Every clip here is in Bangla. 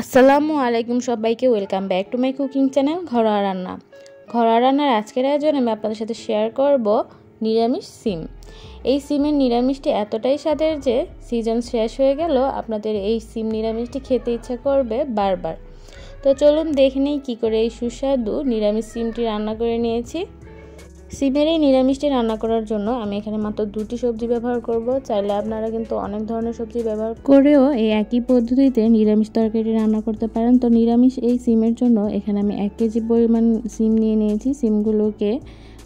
আসসালামু আলাইকুম সবাইকে, welcome back to my cooking channel ঘরোয়া রান্না। ঘরোয়া রান্নার আজকের আয়োজনে আমি আপনাদের সাথে শেয়ার করব নিরামিষ সিম। এই সিমের নিরামিষটি এতটাই স্বাদের যে সিজন শেষ হয়ে গেল, আপনাদের এই সিম নিরামিষটি খেতে ইচ্ছা করবে বারবার। তো চলুন দেখে নিই কী করে এই সুস্বাদু নিরামিষ সিমটি রান্না করে নিয়েছি। সিমের এই নিরামিষটি রান্না করার জন্য আমি এখানে মাত্র দুটি সবজি ব্যবহার করব। চাইলে আপনারা কিন্তু অনেক ধরনের সবজি ব্যবহার করেও এই একই পদ্ধতিতে নিরামিষ তরকারি রান্না করতে পারেন। তো নিরামিষ এই সিমের জন্য এখানে আমি এক কেজি পরিমাণ সিম নিয়ে নিয়েছি। সিমগুলোকে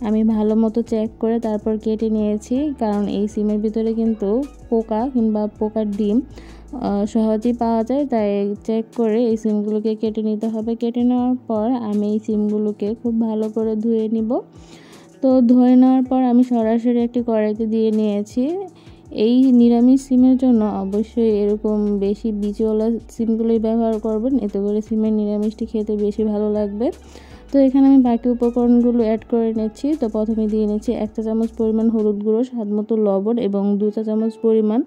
আমি ভালো মতো চেক করে তারপর কেটে নিয়েছি। কারণ এই সিমের ভিতরে কিন্তু পোকা কিংবা পোকার ডিম সহজেই পাওয়া যায়। তাই চেক করে এই সিমগুলোকে কেটে নিতে হবে। কেটে নেওয়ার পর আমি এই সিমগুলোকে খুব ভালো করে ধুয়ে নিব। তো ধুয়ে নেওয়ার পর আমি সরাসরি একটি কড়াইতে দিয়ে নিয়েছি। এই নিরামিষ সিমের জন্য অবশ্যই এরকম বেশি বীজওয়ালা সিমগুলোই ব্যবহার করবেন। এতে করে সিমের নিরামিষটি খেতে বেশি ভালো লাগবে। তো এখানে আমি বাকি উপকরণগুলো অ্যাড করে নিচ্ছি। তো প্রথমে দিয়ে নিচ্ছি এক চা চামচ পরিমাণ হলুদ গুঁড়ো, স্বাদ মতো লবণ এবং দু চা চামচ পরিমাণ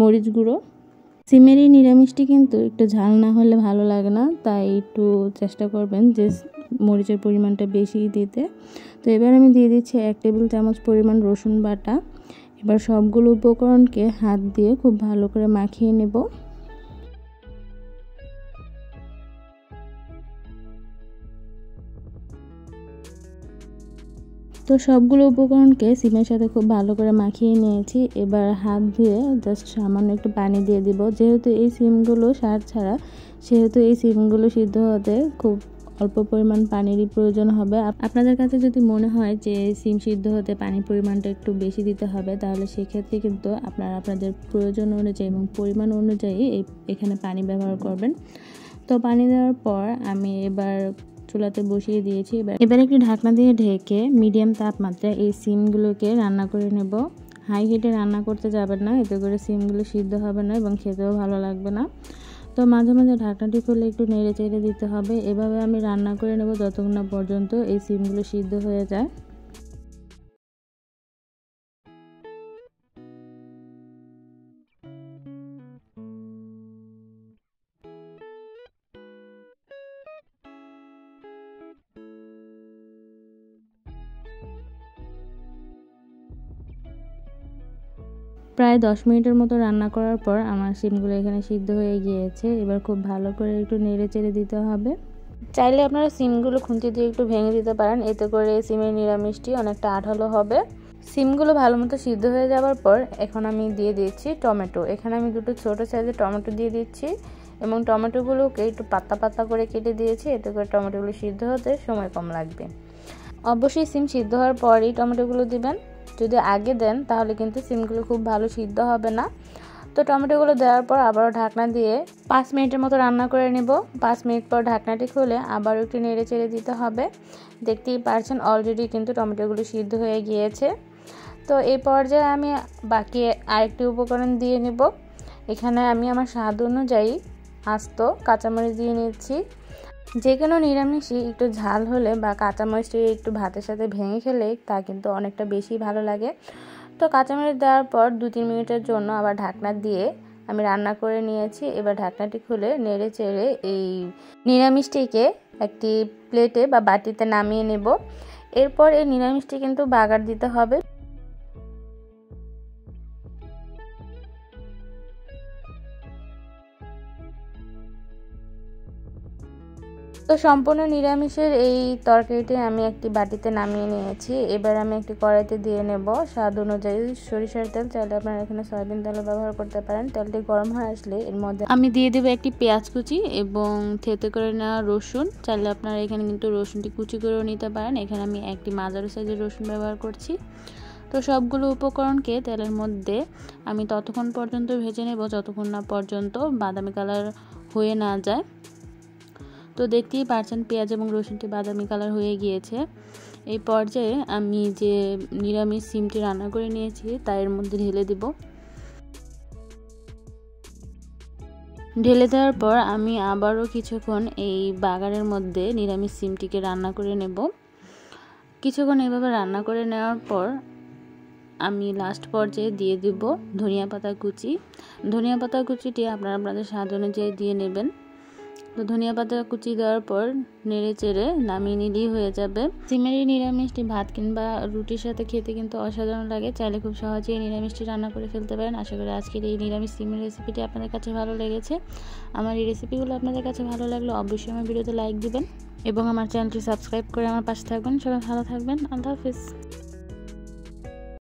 মরিচ গুঁড়ো। সিমের এই নিরামিষটি কিন্তু একটু ঝাল না হলে ভালো লাগে না, তাই একটু চেষ্টা করবেন যে মরিচের পরিমাণটা বেশি দিতে। তো এবার আমি দিয়ে দিচ্ছি এক টেবিল চামচ পরিমাণ রসুন বাটা। এবার সবগুলো উপকরণকে হাত দিয়ে খুব ভালো করে মাখিয়ে নেব। তো সবগুলো উপকরণকে সিমের সাথে খুব ভালো করে মাখিয়ে নিয়েছি। এবার হাত ধুয়ে জাস্ট সামান্য একটু পানি দিয়ে দিব। যেহেতু এই সিমগুলো সার ছাড়া, সেহেতু এই সিমগুলো সিদ্ধ হতে খুব অল্প পরিমাণ পানিরই প্রয়োজন হবে। আপনাদের কাছে যদি মনে হয় যে সিম সিদ্ধ হতে পানির পরিমাণটা একটু বেশি দিতে হবে, তাহলে সেক্ষেত্রে কিন্তু আপনারা আপনাদের প্রয়োজন অনুযায়ী এবং পরিমাণ অনুযায়ী এখানে পানি ব্যবহার করবেন। তো পানি দেওয়ার পর আমি এবার চুলাতে বসিয়ে দিয়েছি। এবার এবার একটি ঢাকনা দিয়ে ঢেকে মিডিয়াম তাপমাত্রায় এই সিমগুলোকে রান্না করে নেব। হাই হিটে রান্না করতে যাবেন না, এতে করে সিমগুলো সিদ্ধ হবে না এবং খেতেও ভালো লাগবে না। তো মাঝে মাঝে ঢাকনাটি খুলে একটু নেড়ে চেড়ে দিতে হবে। এভাবে আমি রান্না করে নেব যতক্ষণ না পর্যন্ত এই সিমগুলো সিদ্ধ হয়ে যায়। প্রায় দশ মিনিটের মতো রান্না করার পর আমার সিমগুলো এখানে সিদ্ধ হয়ে গিয়েছে। এবার খুব ভালো করে একটু নেড়ে চেড়ে দিতে হবে। চাইলে আপনারা সিমগুলো খুন্তি দিয়ে একটু ভেঙে দিতে পারেন। এতে করে সিমের নিরামিষটি অনেকটা আঠালো হবে। সিমগুলো ভালো মতো সিদ্ধ হয়ে যাওয়ার পর এখন আমি দিয়ে দিচ্ছি টমেটো। এখানে আমি দুটো ছোটো সাইজের টমেটো দিয়ে দিচ্ছি এবং টমেটোগুলোকে একটু পাতা পাতা করে কেটে দিয়েছি। এতে করে টমেটোগুলো সিদ্ধ হতে সময় কম লাগবে। অবশ্যই সিম সিদ্ধ হওয়ার পরই টমেটোগুলো দিবেন। যদি আগে দেন, তাহলে কিন্তু সিমগুলো খুব ভালো সিদ্ধ হবে না। তো টমেটোগুলো দেওয়ার পর আবারও ঢাকনা দিয়ে পাঁচ মিনিটের মতো রান্না করে নেব। পাঁচ মিনিট পর ঢাকনাটি খুলে আবারও একটু নেড়ে চেড়ে দিতে হবে। দেখতেই পারছেন অলরেডি কিন্তু টমেটোগুলো সিদ্ধ হয়ে গিয়েছে। তো এই পর্যায়ে আমি বাকি আরেকটি উপকরণ দিয়ে নেব। এখানে আমি আমার স্বাদ অনুযায়ী আস্ত কাঁচামরিচ দিয়ে নিচ্ছি। যে কোনো নিরামিষই একটু ঝাল হলে বা কাঁচামরিচটি একটু ভাতের সাথে ভেঙে খেলে তা কিন্তু অনেকটা বেশি ভালো লাগে। তো কাঁচামরিচ দেওয়ার পর দু তিন মিনিটের জন্য আবার ঢাকনা দিয়ে আমি রান্না করে নিয়েছি। এবার ঢাকনাটি খুলে নেড়ে চেড়ে এই নিরামিষটিকে একটি প্লেটে বা বাটিতে নামিয়ে নেব। এরপর এই নিরামিষটি কিন্তু বাগার দিতে হবে। তো সম্পূর্ণ নিরামিষের এই তরকারিটি আমি একটি বাটিতে নামিয়ে নিয়েছি। এবার আমি একটি কড়াইতে দিয়ে নেব স্বাদ অনুযায়ী সরিষার তেল। চাইলে আপনারা এখানে সয়াবিন তেলও ব্যবহার করতে পারেন। তেলটি গরম হয়ে আসলে এর মধ্যে আমি দিয়ে দেবো একটি পেঁয়াজ কুচি এবং থেতে করে নেওয়া রসুন। চাইলে আপনারা এখানে কিন্তু রসুনটি কুচি করেও নিতে পারেন। এখানে আমি একটি মাজারো সাইজের রসুন ব্যবহার করছি। তো সবগুলো উপকরণকে তেলের মধ্যে আমি ততক্ষণ পর্যন্ত ভেজে নেব, যতক্ষণ না পর্যন্ত বাদামি কালার হয়ে না যায়। তো দেখতেই পারছেন পেঁয়াজ এবং রসুনটি বাদামি কালার হয়ে গিয়েছে। এই পর্যায়ে আমি যে নিরামিষ সিমটি রান্না করে নিয়েছি তা এর মধ্যে ঢেলে দেব। ঢেলে দেওয়ার পর আমি আবারও কিছুক্ষণ এই বাগানের মধ্যে নিরামিষ সিমটিকে রান্না করে নেব। কিছুক্ষণ এভাবে রান্না করে নেওয়ার পর আমি লাস্ট পর্যায়ে দিয়ে দেব ধনিয়া পাতা কুচি। ধনিয়া পাতা কুচিটি আপনারা আপনাদের স্বাদ অনুযায়ী দিয়ে নেবেন। তো ধনিয়া পাতা কুচি দেওয়ার পর নেড়ে চেড়ে নামিয়ে নিলেই হয়ে যাবে। সিমের এই নিরামিষটি ভাত কিংবা রুটির সাথে খেতে কিন্তু অসাধারণ লাগে। চাইলে খুব সহজেই নিরামিষটি রান্না করে ফেলতে পারেন। আশা করি আজকের এই নিরামিষ সিমের রেসিপিটি আপনাদের কাছে ভালো লেগেছে। আমার এই রেসিপিগুলো আপনাদের কাছে ভালো লাগলে অবশ্যই আমার ভিডিওতে লাইক দিবেন এবং আমার চ্যানেলটি সাবস্ক্রাইব করে আমার পাশে থাকবেন। সবাই ভালো থাকবেন। আল্লাহ হাফিজ।